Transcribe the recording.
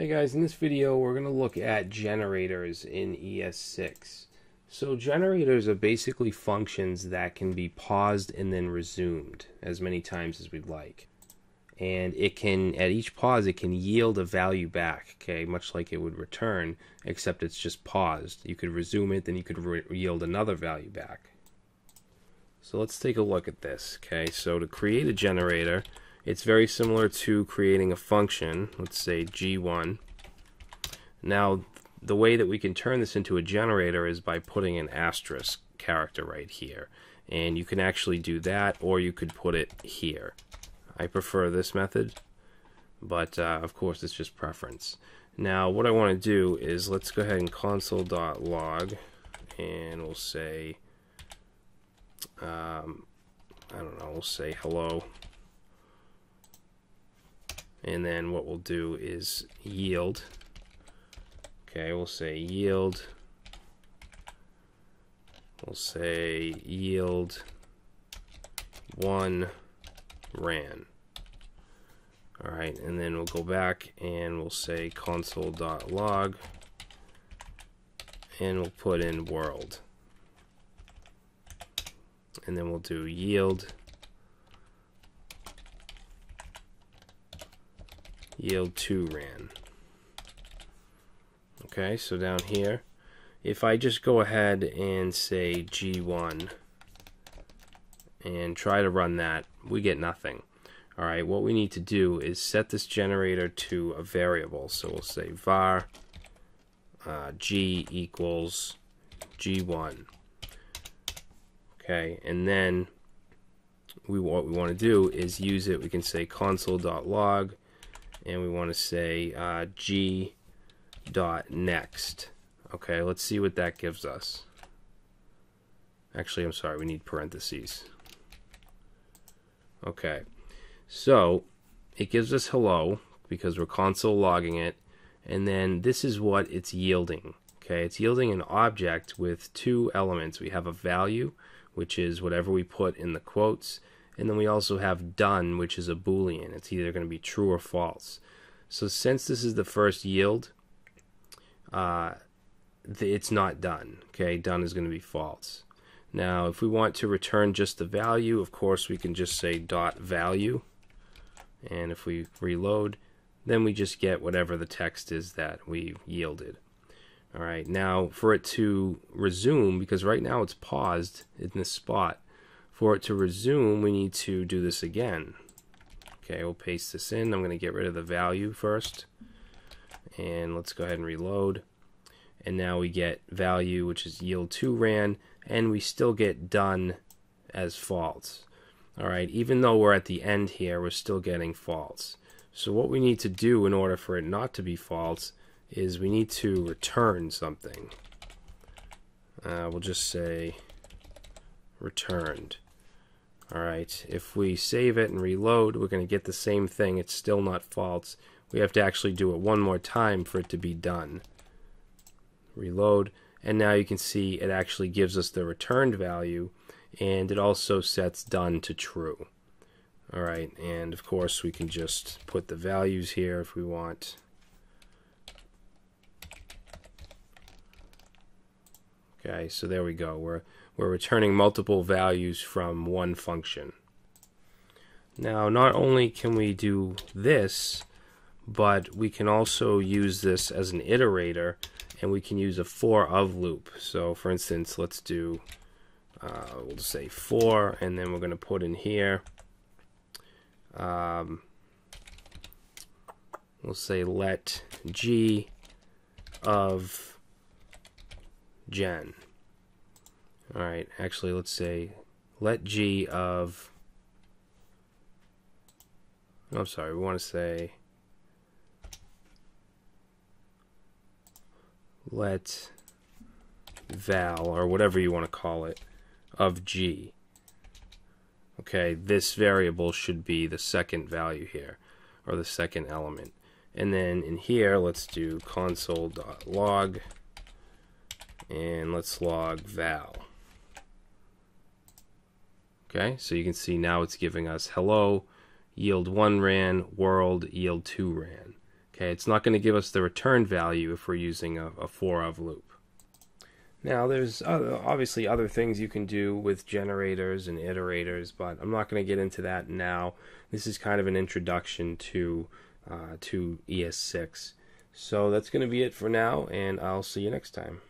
Hey guys, in this video we're going to look at generators in ES6. So generators are basically functions that can be paused and then resumed as many times as we'd like. And it can, at each pause, it can yield a value back, okay, much like it would return, except it's just paused. You could resume it, then you could yield another value back. So let's take a look at this, okay. So to create a generator, it's very similar to creating a function, let's say g1. Now, the way that we can turn this into a generator is by putting an asterisk character right here. And you can actually do that, or you could put it here. I prefer this method, but uh, of course it's just preference. Now, what I want to do is let's go ahead and console.log, and we'll say, um, I don't know, we'll say hello and then what we'll do is yield. Okay we'll say yield. We'll say yield one ran. Alright and then we'll go back and we'll say console.log and we'll put in world. And then we'll do yield yield 2 ran. Okay, so down here, if I just go ahead and say G1 and try to run that, we get nothing. Alright, what we need to do is set this generator to a variable. So we'll say var uh, g equals g1. Okay, and then we what we want to do is use it. We can say console.log and we want to say uh, g dot next. Okay, let's see what that gives us. Actually, I'm sorry, we need parentheses. Okay, so it gives us hello because we're console logging it, and then this is what it's yielding. Okay, it's yielding an object with two elements. We have a value, which is whatever we put in the quotes, and then we also have done, which is a boolean. It's either going to be true or false. So since this is the first yield, uh, it's not done. Okay, done is going to be false. Now, if we want to return just the value, of course, we can just say dot value. And if we reload, then we just get whatever the text is that we yielded. All right, now for it to resume, because right now it's paused in this spot, for it to resume, we need to do this again. Okay, we'll paste this in. I'm going to get rid of the value first. And let's go ahead and reload. And now we get value, which is yield 2 ran, and we still get done as false. Alright, even though we're at the end here, we're still getting false. So what we need to do in order for it not to be false is we need to return something. Uh, we'll just say returned. Alright, if we save it and reload, we're going to get the same thing. It's still not false. We have to actually do it one more time for it to be done. Reload, and now you can see it actually gives us the returned value, and it also sets done to true. Alright, and of course we can just put the values here if we want. Okay, so there we go. We're we're returning multiple values from one function. Now, not only can we do this, but we can also use this as an iterator, and we can use a for of loop. So, for instance, let's do, uh, we'll say for, and then we're going to put in here, um, we'll say let g of gen. All right, actually, let's say let g of. I'm sorry, we want to say let val or whatever you want to call it of g. Okay, this variable should be the second value here or the second element. And then in here, let's do console.log and let's log val. Okay, so you can see now it's giving us hello, yield 1 ran, world, yield 2 ran. Okay, it's not going to give us the return value if we're using a, a for of loop. Now, there's other, obviously other things you can do with generators and iterators, but I'm not going to get into that now. This is kind of an introduction to uh, to ES6. So that's going to be it for now, and I'll see you next time.